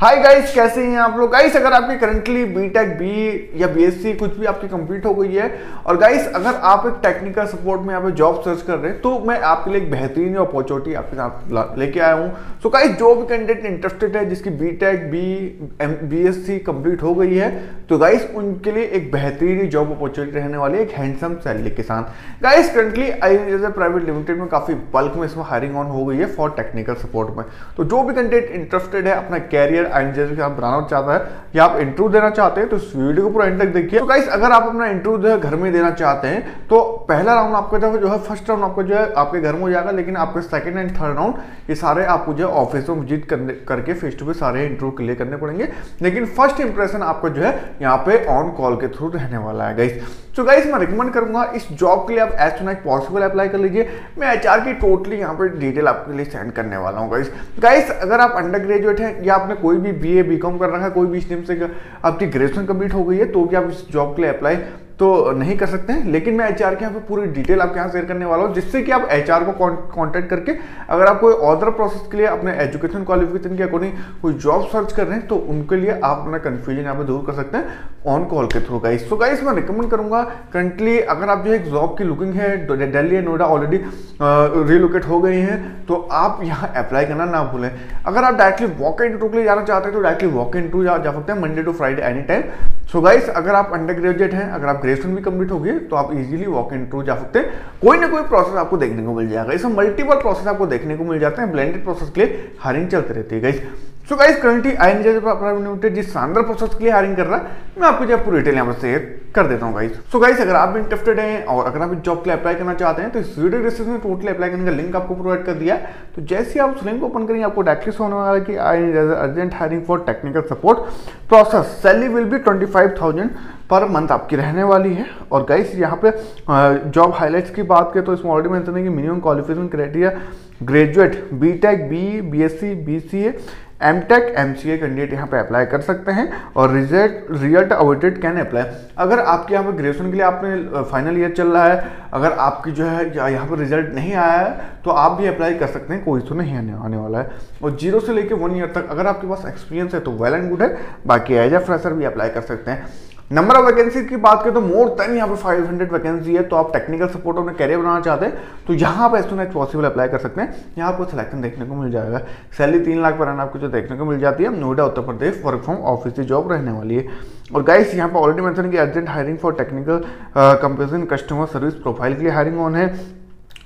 Hi guys कैसे हैं आप लोग? गाइस अगर आपकी करंटली बीटेक बी या बीएससी कुछ भी आपकी कंप्लीट हो गई है, और गाइस अगर आप एक टेक्निकल सपोर्ट में यहाँ पे जॉब सर्च कर रहे हैं तो मैं आपके लिए एक बेहतरीन अपॉर्चुनिटी आपके साथ लेके आया हूँ। सो गाइस जो भी कैंडिडेट इंटरेस्टेड है, जिसकी बीटेक बी सी कंप्लीट हो गई है तो गाइस उनके लिए एक बेहतरीन जॉब अपॉर्चुनिटी रहने वाली एक हैंडसम सैलरी के साथ। Guys currently I private limited में काफ़ी बल्क में इसमें हायरिंग ऑन हो गई है फॉर टेक्निकल सपोर्ट में। तो जो भी कैंडिडेट इंटरेस्टेड है, अपना कैरियर एंड जैसे आप बनाना चाहता है, या आप इंटरव्यू देना चाहते हैं तो इस वीडियो को पूरा एंड तक देखिए। तो गाइस अगर आप अपना इंटरव्यू जो है घर में देना चाहते हैं तो पहला राउंड आपका जो है जो है फ़र्स्ट राउंड आपका जो है, आपके घर में हो जाएगा, लेकिन आपके सेकंड एंड थर्ड राउंड ये सारे आपको जो है ऑफ़िस में विज़िट करने, करके फेस टू फेस सारे इंटरव्यू क्लियर करने पड़ेंगे। लेकिन फ़र्स्ट इंप्रेशन आपका जो है, यहाँ पे ऑन कॉल के थ्रू रहने वाला है गाइस तो गाइस मैं रिकमेंड करूँगा, इस जॉब के लिए आप as soon as possible apply कर लीजिए। मैं एचआर की टोटली यहाँ पे डिटेल आपके लिए सेंड करने वाला हूँ गाइस गाइस अगर आप अंडर ग्रेजुएट हैं, या आपने कोई भी बी ए बी कॉम कर रखा है, कोई भी स्ट्रीम से आपकी ग्रेजुएशन कंप्लीट हो गई है तो भी आप इस जॉब के लिए अप्लाई तो नहीं कर सकते हैं लेकिन मैं एचआर के यहाँ पे पूरी डिटेल आपके यहाँ शेयर करने वाला हूँ जिससे कि आप एचआर को कॉन्टेक्ट करके अगर आप कोई अदर प्रोसेस के लिए अपने एजुकेशन क्वालिफिकेशन के अकॉर्डिंग कोई जॉब सर्च कर रहे हैं तो उनके लिए आप अपना कन्फ्यूज़न यहाँ पे दूर कर सकते हैं ऑन कॉल के थ्रू गाइस तो गाइस मैं रिकमेंड करूँगा करंटली अगर आप जो एक जॉब की लुकिंग है Delhi and Noida already relocate हो गई हैं तो आप यहाँ अप्लाई करना ना भूलें। अगर आप डायरेक्टली वॉक इन के लिए जाना चाहते हैं तो डायरेक्टली वॉक जा, जा सकते हैं Monday to Friday any time so guys अगर आप अंडर ग्रेजुएट हैं अगर आप ग्रेजुएशन भी कंप्लीट होगी तो आप इजीली वॉक इन जा सकते हैं। कोई ना कोई प्रोसेस आपको देखने को मिल जाएगा। इसमें मल्टीपल प्रोसेस आपको देखने को मिल जाते हैं। ब्लेंडेड प्रोसेस के लिए हायरिंग चलते रहती है so guys currently I limited जिस शानदार प्रोसेस के लिए हायरिंग कर रहा है मैं आपको जो पूरी डिटेल यहाँ पर शेयर कर देता हूँ गाइस सो गाइस अगर आप भी इंटरेस्टेड हैं और अगर आप इस जॉब के लिए अप्लाई करना चाहते हैं तो इस वीडियो डिस्क्रिप्शन में टोटली अप्लाई करने का लिंक आपको प्रोवाइड कर दिया तो जैसे आप उस लिंक ओपन करेंगे, आपको डायरेक्टली होने वाला है कि I urgent hiring for technical support process salary will be twenty five thousand per month आपकी रहने वाली है. और गाइस यहाँ पे जॉब हाईलाइट्स की बात करें तो इसमें ऑलरेडी मेंशन है कि minimum qualification criteria graduate BTech B B BSc BCA M tech M C A candidate यहाँ पे अप्लाई कर सकते हैं और result result awaited can apply अगर आपके यहाँ पर ग्रेजुएशन के लिए आपने फाइनल ईयर चल रहा है, अगर आपकी जो है यहाँ पर रिज़ल्ट नहीं आया है तो आप भी अप्लाई कर सकते हैं, कोई तो नहीं आने आने वाला है। और ज़ीरो से लेकर वन ईयर तक अगर आपके पास एक्सपीरियंस है तो वेल एंड गुड है। बाकी एज ए फ्रेशर भी अप्लाई कर सकते हैं। नंबर ऑफ़ वैकेंसी की बात करें तो मोर देन यहाँ पे 500 वैकेंसी है तो आप टेक्निकल सपोर्ट अपने कैरियर बनाना चाहते हैं तो यहाँ पर एज पॉसिबल अप्लाई कर सकते हैं। यहाँ आपको सिलेक्शन देखने को मिल जाएगा। सैलरी तीन लाख पर आपको जो देखने को मिल जाती है Noida Uttar Pradesh work from office job रहने वाली है। और गाइस यहाँ पर ऑलरेडी मेंशन कि urgent hiring for technical comparison customer service profile के लिए हायरिंग ऑन है।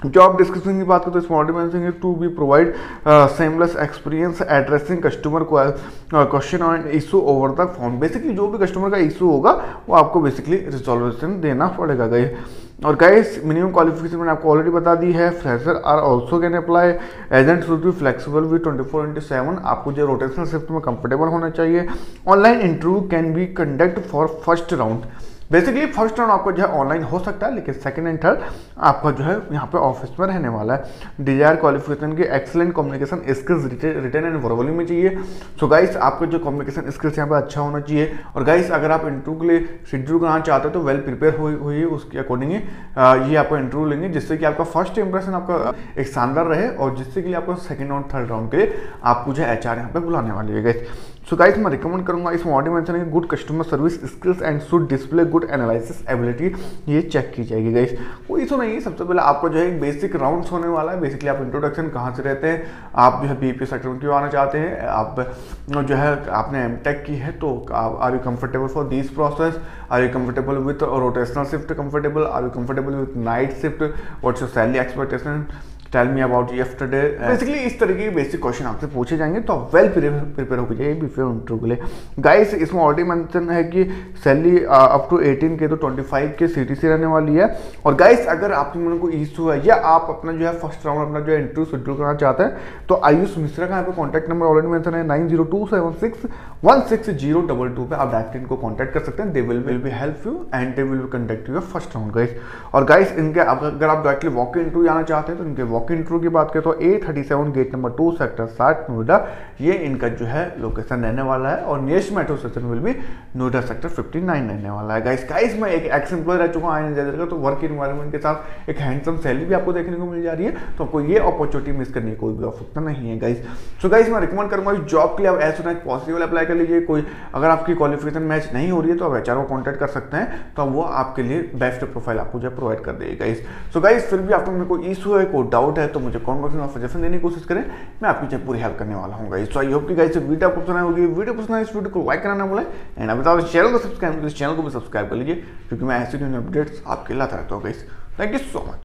जॉब डिस्क्रिप्शन की बात करें तो small dimension to be provide seamless experience addressing customer question and issue over the phone basically जो भी कस्टमर का इशू होगा, वो आपको बेसिकली रिजोल्यूशन देना पड़ेगा गई और गाइस मिनिमम क्वालिफिकेशन मैंने आपको ऑलरेडी बता दी है. Fresher are also can apply agent should be flexible with twenty four into seven आपको जो रोटेशनल शिफ्ट में कंफर्टेबल होना चाहिए. Online interview can be conduct for first round basically first round आपको जो है ऑनलाइन हो सकता है, लेकिन सेकंड एंड थर्ड आपका जो है यहाँ पे ऑफ़िस में रहने वाला है। डिज़ायर क्वालिफिकेशन की excellent communication skills written and verbally में चाहिए। सो गाइस आपका जो कम्युनिकेशन स्किल्स यहाँ पे अच्छा होना चाहिए। और गाइस अगर आप इंटरव्यू के लिए शेड्यूल कराना चाहते हो तो वेल प्रिपेयर हुई हुई उसके अकॉर्डिंग ये आपको इंटरव्यू लेंगे, जिससे कि आपका फ़र्स्ट इंप्रेशन आपका एक शानदार रहे और जिससे कि आपको सेकेंड और थर्ड राउंड के लिए आपको जो है एच आर यहाँ पे बुलाने वाली है गाइस सो गाइस मैं रिकमेंड करूँगा इस मॉडल में good customer service skills and should display good analysis ability ये चेक की जाएगी गाइस कोई तो नहीं है, सबसे पहले आपको जो है एक बेसिक राउंड्स होने वाला है. बेसिकली आप इंट्रोडक्शन कहाँ से रहते हैं? आप जो है बी सेक्टर में क्यों आना चाहते हैं? आप जो है, आपने एम की है तो are you comfortable for this process are you comfortable with rotational shift comfortable are you comfortable with night shift what's your salary expectation tell me about yesterday basically इस तरीके के बेसिक क्वेश्चन आपसे पूछे जाएँगे तो आप वेल प्रिपेयर होकर जाइए बिफोर इंटरव्यू के लिए। गाइस इसमें ऑलरेडी मेंशन है कि सैलरी अप टू 18 के तो 25 के सी रहने वाली है। और गाइस अगर आप मन को इशू है, या आप अपना जो है फ़र्स्ट राउंड अपना जो है इंटरव्यू शेड्यूल करना चाहते हैं तो आयुष मिश्रा का यहाँ पे कॉन्टैक्ट नंबर ऑलरेडी मेंशन है nine zero two seven six one six zero double two पे आप डायरेक्ट इनको कॉन्टैक्ट कर सकते हैं। They will will be help you and they will conduct you first round guys और गाइस इनके अगर आप डायरेक्टली वॉक इंटरव्यू जाना चाहते हैं तो इनके वॉक इंटरव्यू की बात करें तो A thirty seven gate number two sector साठ, नोएडा, ये इनका जो है लोकेशन रहने वाला है और नेक्स्ट मेट्रो स्टेशन विल भी नोएडा सेक्टर फिफ्टी नाइन रहने वाला है। गाइस गाइस मैं एक एक्स एम्प्लॉय रह चुका हूँ आई का तो वर्क इन्वायरमेंट के साथ एक हैंडसम सैलरी भी आपको देखने को मिल जा रही है तो आपको ये अपॉर्चुनिटी मिस करने की कोई भी आवश्यकता नहीं है गाइस सो गाइस मैं रिकमेंड करूँगा इस जॉब के लिए आप as soon as possible apply कर लीजिए। कोई अगर आपकी क्वालिफिकेशन मैच नहीं हो रही है तो आप एच को कॉन्टैक्ट कर सकते हैं तो वो आपके लिए बेस्ट प्रोफ़ाइल आपको जो प्रोवाइड कर देगा गाइस सो गाइस फिर भी आपको कोई इशू है, कोई डाउट है तो मुझे कॉमेंट बॉक्स में सजेशन देने की कोशिश करें। मैं आपकी चाहे पूरी हेल्प करने वाला हूँ गाइस सो आई होप कि गाइस वीडियो आपको पसंद होगी। वीडियो पसंद है इस वीडियो को लाइक करना बोले एंड अभी तो चैनल को सब्सक्राइब इस चैनल को भी सब्सक्राइब कर लीजिए, क्योंकि मैं ऐसे अपडेट्स आपके लाता रहता हूँ guys thank you so much